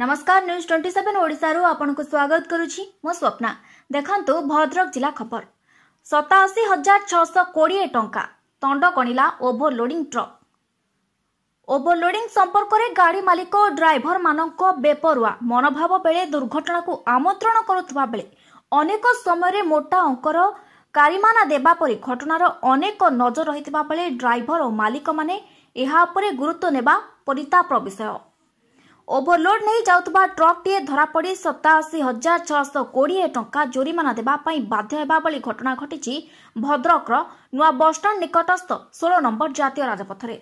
ନମସ୍କାର news twenty seven ଓଡ଼ିଶାରୁ ଆପଣଙ୍କୁ ସ୍ୱାଗତ କରୁଛି ମୁଁ ସ୍ୱପ୍ନା। ଦେଖନ୍ତୁ ଭଦ୍ରକ ଜିଲ୍ଲା ଖବର। ସତାଅଶୀ ହଜାର ଛଅଶହ କୋଡ଼ିଏ ଟଙ୍କା ତଣ୍ଡ କଣିଲା ଓଭରଲୋଡିଂ ଟ୍ରକ୍ ଓଭରଲୋଡିଂ ସମ୍ପର୍କରେ ଗାଡ଼ି ମାଲିକ ଓ ଡ୍ରାଇଭରମାନଙ୍କ ବେପରୁଆ ମନୋଭାବ ବେଳେ ଦୁର୍ଘଟଣାକୁ ଆମନ୍ତ୍ରଣ କରୁଥିବା ବେଳେ ଅନେକ ସମୟରେ ମୋଟା ଅଙ୍କର କାରିମାନା ଦେବା ପରି ଘଟଣାର ଅନେକ ନଜର ରହିଥିବା ବେଳେ ଡ୍ରାଇଭର ଓ ମାଲିକମାନେ ଏହା ଉପରେ ଗୁରୁତ୍ୱ ନେବା ପରିତାପର ବିଷୟ। ଓଭରଲୋଡ୍ ନେଇ ଯାଉଥିବା ଟ୍ରକ୍ଟିଏ ଧରାପଡ଼ି ସତାଅଶୀ ହଜାର ଛଅଶହ କୋଡ଼ିଏ ଟଙ୍କା ଜୋରିମାନା ଦେବା ପାଇଁ ବାଧ୍ୟ ହେବା ଭଳି ଘଟଣା ଘଟିଛି ଭଦ୍ରକର ନୂଆ ବସ୍ଷ୍ଟାଣ୍ଡ ନିକଟସ୍ଥ ଷୋହଳ ନମ୍ବର ଜାତୀୟ ରାଜପଥରେ।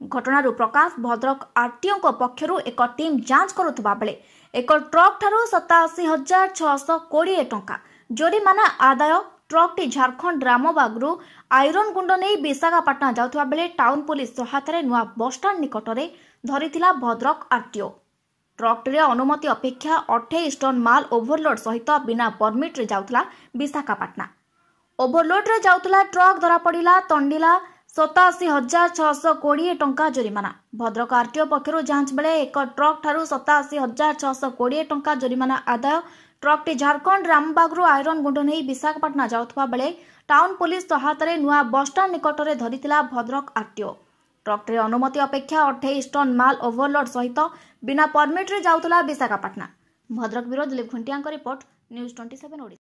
ଘଟଣାରୁ ପ୍ରକାଶ ଭଦ୍ରକ ଆରଟିଓଙ୍କ ପକ୍ଷରୁ ଏକ ଟିମ୍ ଯାଞ୍ଚ କରୁଥିବା ବେଳେ ଏକ ଟ୍ରକ୍ଠାରୁ ସତାଅଶୀ ହଜାର ଛଅଶହ କୋଡ଼ିଏ ଟଙ୍କା ଜୋରିମାନା ଆଦାୟ ଟ୍ରକ୍ଟି ଝାଡ଼ଖଣ୍ଡ ରାମବାଗରୁ ଆଇରନ୍ ଗୁଣ୍ଡ ନେଇ ବିଶାଖାପାଟଣା ଯାଉଥିବା ବେଳେ ଟାଉନ ପୁଲିସ ସହାୟତାରେ ନୂଆ ବସ୍ଷ୍ଟାଣ୍ଡ ନିକଟରେ ଧରିଥିଲା ଭଦ୍ରକ ଆରଟିଓ। ଟ୍ରକ୍ଟିରେ ଅନୁମତି ଅପେକ୍ଷା ଅଠେଇଶ ଟନ୍ ମାଲ ଓଭରଲୋଡ୍ ସହିତ ବିନା ପରମିଟ୍ରେ ଯାଉଥିଲା ବିଶାଖାପାଟଣା। ଓଭରଲୋଡ୍ରେ ଯାଉଥିଲା ଟ୍ରକ୍ ଧରାପଡ଼ିଲା ତଣ୍ଡିଲା ସତାଅଶୀ ହଜାର ଛଅଶହ କୋଡ଼ିଏ ଟଙ୍କା ଜୋରିମାନା। ଭଦ୍ରକ ଆରଟିଓ ପକ୍ଷରୁ ଯାଞ୍ଚ ବେଳେ ଏକ ଟ୍ରକ୍ ଠାରୁ ସତାଅଶୀ ହଜାର ଛଅଶହ କୋଡ଼ିଏ ଟଙ୍କା ଜୋରିମାନା ଆଦାୟ ଟ୍ରକ୍ଟି ଝାଡ଼ଖଣ୍ଡ ରାମବାଗରୁ ଆଇରନ୍ ଗୁଣ୍ଡ ନେଇ ବିଶାଖାପାଟଣା ଯାଉଥିବା ବେଳେ ଟାଉନ ପୁଲିସ ସହାୟତାରେ ନୂଆ ବସ୍ଷ୍ଟାଣ୍ଡ ନିକଟରେ ଧରିଥିଲା ଭଦ୍ରକ ଆରଟିଓ ଟ୍ରକ୍ଟିରେ ଅନୁମତି ଅପେକ୍ଷା ଅଠେଇଶ ଟନ୍ ମାଲ ଓଭରଲୋଡ୍ ସହିତ ବିନା ପରମିଟ୍ରେ ଯାଉଥିଲା ବିଶାଖାପାଟଣା ଭଦ୍ରକ ବିରୋଧ Dilip ଘଣ୍ଟିଆଙ୍କ report news twenty seven Odisha